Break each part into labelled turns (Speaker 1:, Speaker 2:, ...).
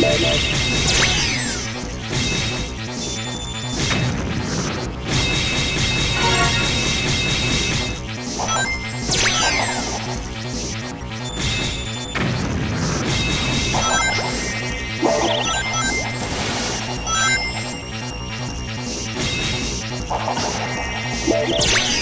Speaker 1: Let's
Speaker 2: go.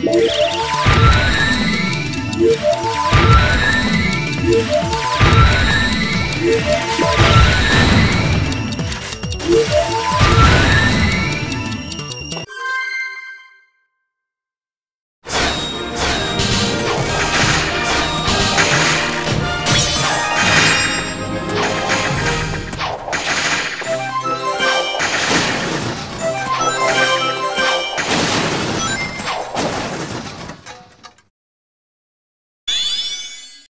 Speaker 3: Thank you.